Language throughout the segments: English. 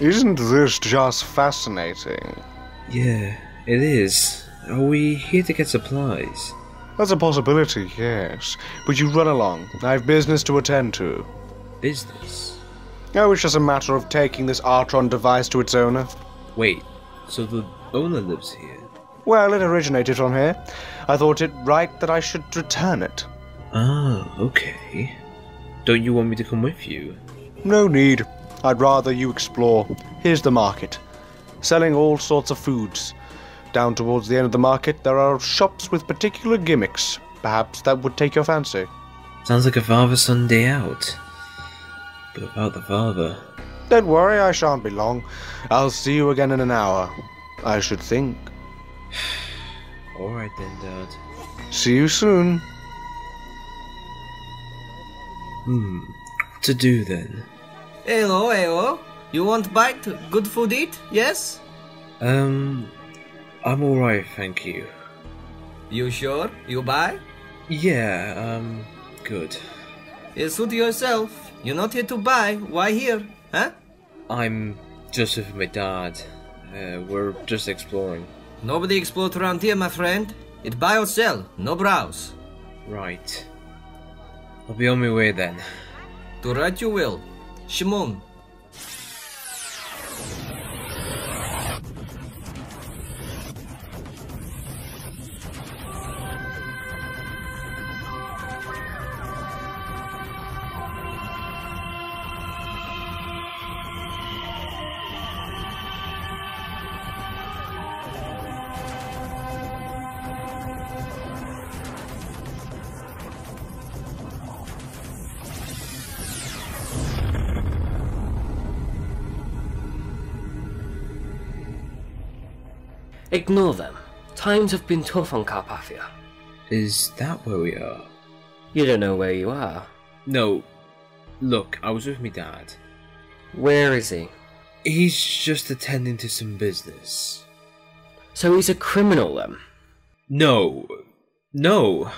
Isn't this just fascinating? Yeah, it is. Are we here to get supplies? That's a possibility, yes. But you run along. I have business to attend to. Business? Oh, it's just a matter of taking this Artron device to its owner. Wait, so the owner lives here? Well, it originated from here. I thought it right that I should return it. Ah, okay. Don't you want me to come with you? No need. I'd rather you explore. Here's the market. Selling all sorts of foods. Down towards the end of the market, there are shops with particular gimmicks. Perhaps that would take your fancy. Sounds like a father son day out. But without the father. Don't worry, I shan't be long. I'll see you again in an hour. I should think. Alright then, Dad. See you soon. Hmm. What to do then? Hello, hello. You want bite? Good food eat? Yes? Um. I'm alright, thank you. You sure? You buy? Yeah, um. Good. You suit yourself. You're not here to buy. Why here? Huh? I'm just with my dad. Uh, we're just exploring. Nobody explodes around here, my friend. It buy or sell, no browse. Right. I'll be on my way then. To right you will. 시몬 Ignore them. Times have been tough on Carpathia. Is that where we are? You don't know where you are. No. Look, I was with my dad. Where is he? He's just attending to some business. So he's a criminal then? No. No.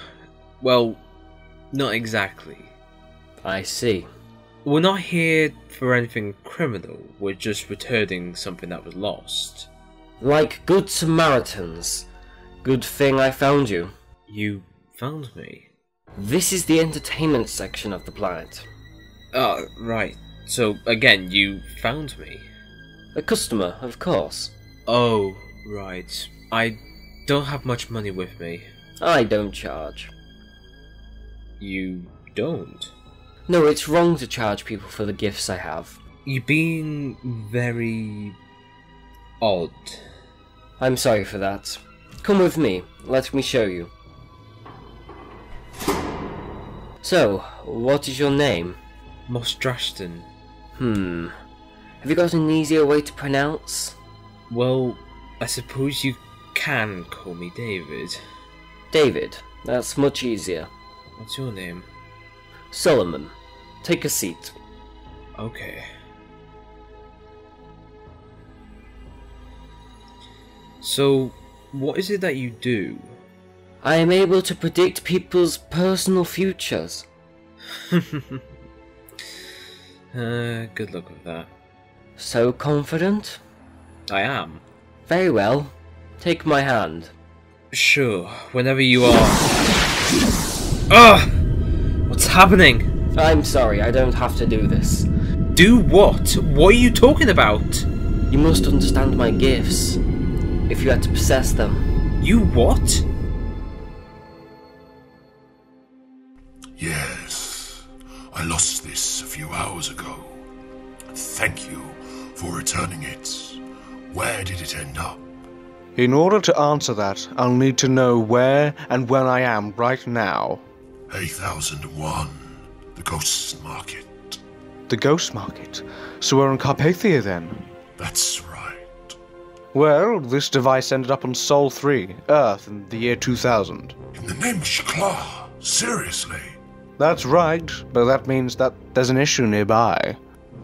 Well, not exactly. I see. We're not here for anything criminal, we're just returning something that was lost. Like good Samaritans. Good thing I found you. You found me? This is the entertainment section of the planet. Oh, right. So, again, you found me? A customer, of course. Oh, right. I don't have much money with me. I don't charge. You don't? No, it's wrong to charge people for the gifts I have. You're being very odd. I'm sorry for that. Come with me, let me show you. So, what is your name? Mostrashton. Hmm. Have you got an easier way to pronounce? Well, I suppose you can call me David. David. That's much easier. What's your name? Solomon. Take a seat. Okay. So, what is it that you do? I am able to predict people's personal futures. uh, good luck with that. So confident? I am. Very well. Take my hand. Sure, whenever you are. Ugh! What's happening? I'm sorry, I don't have to do this. Do what? What are you talking about? You must understand my gifts. If you had to possess them. You what? Yes, I lost this a few hours ago. Thank you for returning it. Where did it end up? In order to answer that, I'll need to know where and when I am right now. 8001, the Ghosts Market. The Ghost Market. So we're in Carpathia then? That's right. Well, this device ended up on Sol 3, Earth, in the year 2000. In the name of Shklar, seriously? That's right, but that means that there's an issue nearby.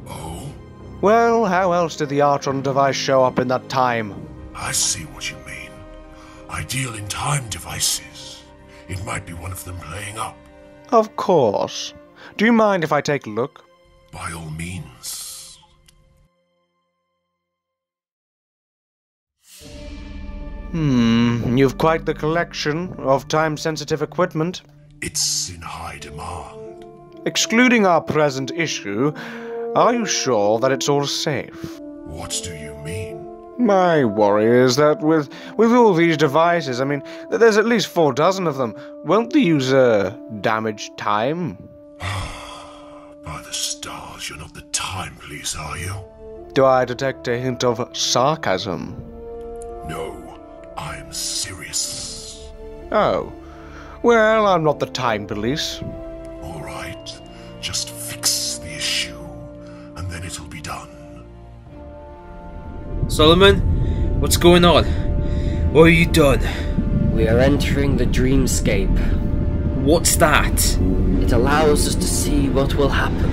Oh? Well, how else did the Artron device show up in that time? I see what you mean. Ideal in time devices. It might be one of them playing up. Of course. Do you mind if I take a look? By all means. Hmm, you've quite the collection of time sensitive equipment. It's in high demand. Excluding our present issue, are you sure that it's all safe? What do you mean? My worry is that with with all these devices, I mean, th- there's at least four dozen of them. Won't the user damage time? By the stars, you're not the time police, are you? Do I detect a hint of sarcasm? No, I'm serious. Oh, well, I'm not the time police. All right, just fix the issue, and then it'll be done. Solomon, what's going on? What have you done? We are entering the dreamscape. What's that? It allows us to see what will happen.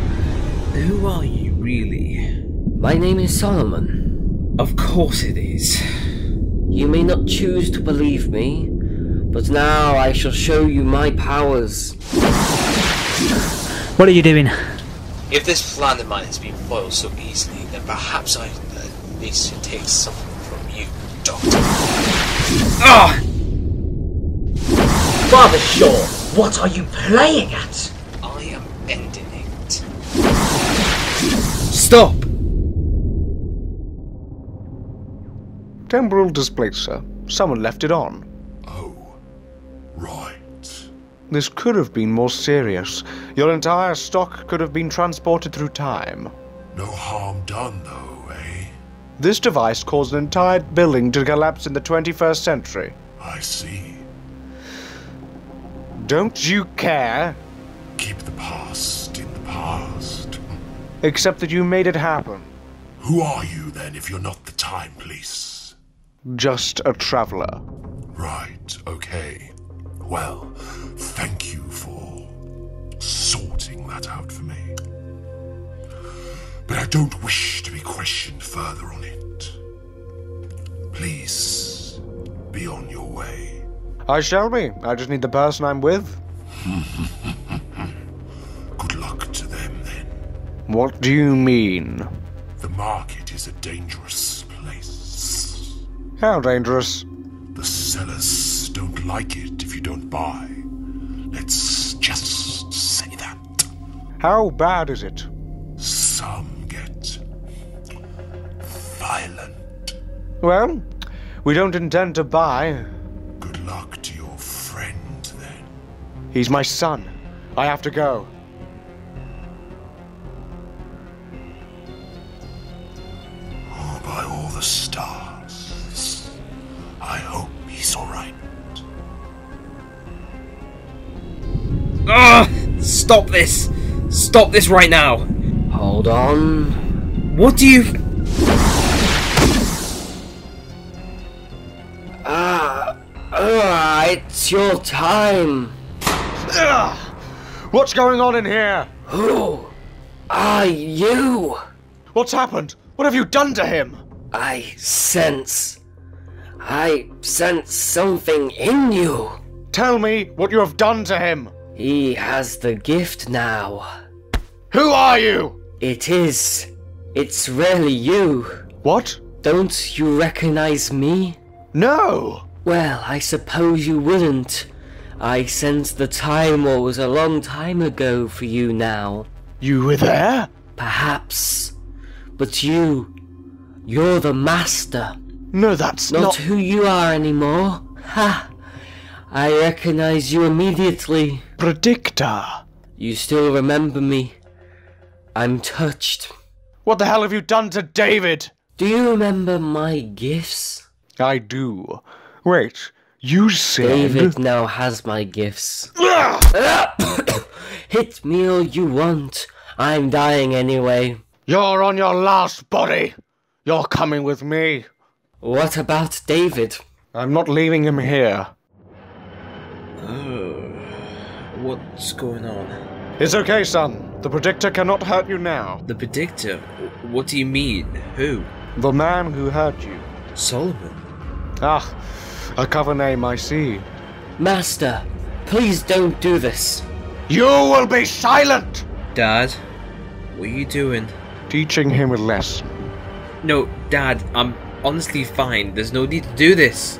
Who are you, really? My name is Solomon. Of course it is. You may not choose to believe me, but now I shall show you my powers. What are you doing? If this plan of mine has been foiled so easily, then perhaps I at least should take something from you, Doctor. Ah! Father Shaw, what are you playing at? I am ending it. Stop! Temporal displacer. Someone left it on. Oh, right. This could have been more serious. Your entire stock could have been transported through time. No harm done, though, eh? This device caused an entire building to collapse in the 21st century. I see. Don't you care? Keep the past in the past. Except that you made it happen. Who are you, then, if you're not the time police? Just a traveler. Right, okay. Well, thank you for sorting that out for me. But I don't wish to be questioned further on it. Please, be on your way. I shall be. I just need the person I'm with. Good luck to them, then. What do you mean? The market is a dangerous. How dangerous? The sellers don't like it if you don't buy. Let's just say that. How bad is it? Some get violent. Well, we don't intend to buy. Good luck to your friend, then. He's my son. I have to go. Ah! Stop this! Stop this right now! Hold on. What do you. Ah, ah, it's your time. What's going on in here? Who are you? What's happened? What have you done to him? I sense. I sense something in you. Tell me what you have done to him. He has the gift now. Who are you? It is. It's really you. What? Don't you recognize me? No. Well, I suppose you wouldn't. I sense the time war was a long time ago for you now. You were there? Perhaps. But you. You're the master. No, that's Not, not. who you are anymore. Ha! I recognize you immediately. Predictor. You still remember me. I'm touched. What the hell have you done to David? Do you remember my gifts? I do. Wait, you said. David now has my gifts. Hit me all you want. I'm dying anyway. You're on your last body. You're coming with me. What about David? I'm not leaving him here. Oh. What's going on? It's okay, son. The predictor cannot hurt you now. The predictor? What do you mean? Who? The man who hurt you. Solomon? Ah, a cover name I see. Master, please don't do this. You will be silent! Dad? What are you doing? Teaching him a lesson. No, Dad, I'm honestly fine. There's no need to do this.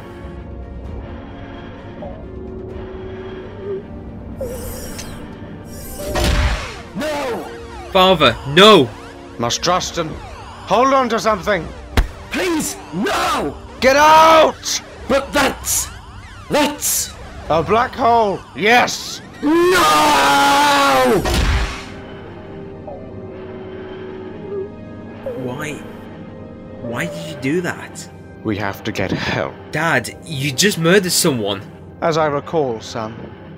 Father, no! Must trust him. hold on to something. Please, no! Get out! But that's. That's. A black hole, yes! No! Why? Why did you do that? We have to get help. Dad, you just murdered someone. As I recall, son,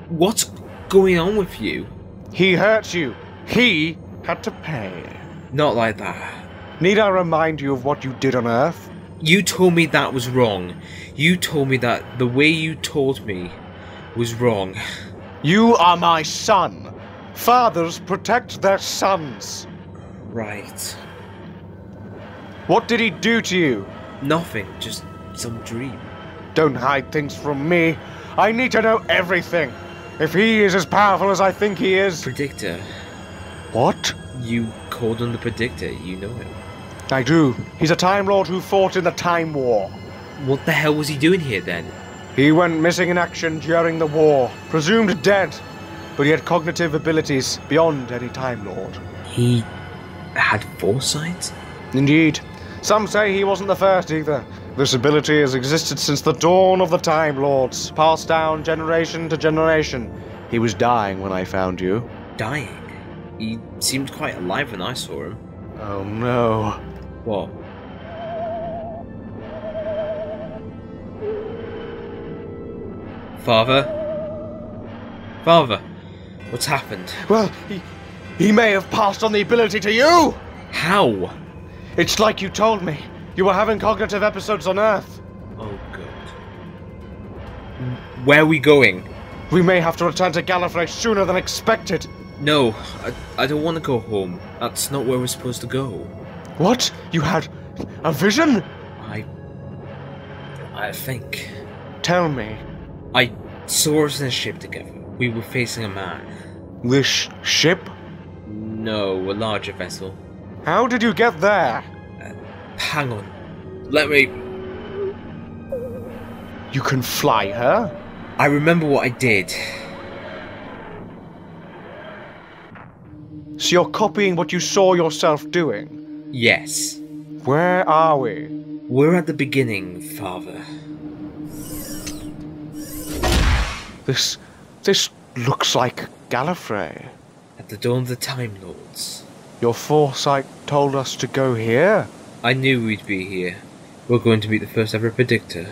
What's going on with you? he hurt you. He had to pay. Not like that. Need I remind you of what you did on Earth? You told me that was wrong. You told me that the way you told me was wrong. You are my son. Fathers protect their sons. Right. What did he do to you? Nothing, just some dream. Don't hide things from me. I need to know everything. If he is as powerful as I think he is. Predictor. What? You called on the Predictor, you know him. I do. He's a Time Lord who fought in the Time War. What the hell was he doing here then? He went missing in action during the war, presumed dead, but he had cognitive abilities beyond any Time Lord. He had foresight? Indeed. Some say he wasn't the first either. This ability has existed since the dawn of the Time Lords, passed down generation to generation. He was dying when I found you. Dying. He seemed quite alive when I saw him. Oh no. What? Father? Father? What's happened? Well, he, he may have passed on the ability to you! How? It's like you told me. You were having cognitive episodes on Earth. Oh god. Where are we going? We may have to return to Gallifrey sooner than expected. No, I, I don't want to go home. That's not where we're supposed to go. What? You had a vision? I. I think. Tell me. I saw us in a ship together. We were facing a man. This ship? No, a larger vessel. How did you get there? Uh, hang on. Let me. You can fly her? I remember what I did. So you're copying what you saw yourself doing? Yes. Where are we? We're at the beginning, Father. This. this looks like Gallifrey. At the dawn of the Time Lords. Your foresight told us to go here? I knew we'd be here. We're going to meet the first ever predictor.